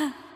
あ。